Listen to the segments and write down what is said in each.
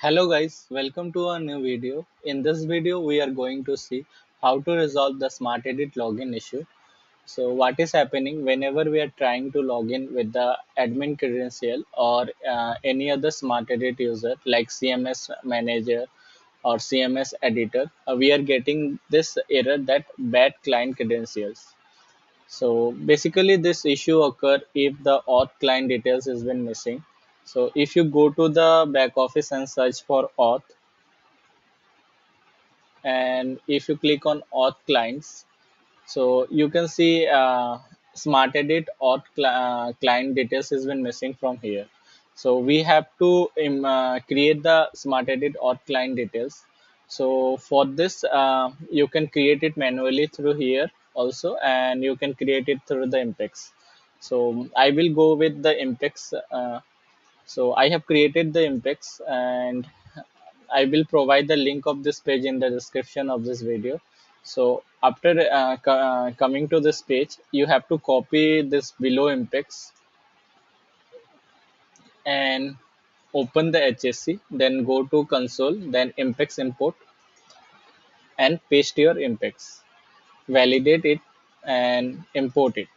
Hello guys, welcome to a new video. In this video, we are going to see how to resolve the Smart Edit login issue. So what is happening whenever we are trying to log in with the admin credential or uh, any other Smart Edit user like CMS Manager or CMS Editor, uh, we are getting this error that bad client credentials. So basically this issue occur if the auth client details has been missing. So if you go to the back office and search for auth and if you click on auth clients, so you can see uh, smart edit auth cl- uh, client details has been missing from here. So we have to um, uh, create the smart edit auth client details. So for this, uh, you can create it manually through here also, and you can create it through the Impex. So I will go with the Impex. Uh, so I have created the Impex and I will provide the link of this page in the description of this video. So after uh, uh, coming to this page, you have to copy this below Impex and open the HAC, then go to console, then Impex import and paste your Impex. Validate it and import it.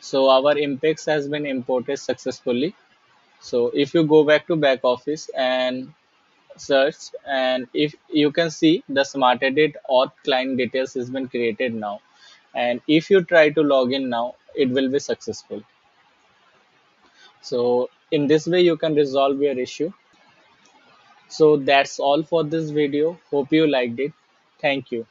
So our Impex has been imported successfully. So if you go back to back office and search and if you can see the smart edit auth client details has been created now. And if you try to log in now it will be successful. So in this way you can resolve your issue. So that's all for this video. Hope you liked it. Thank you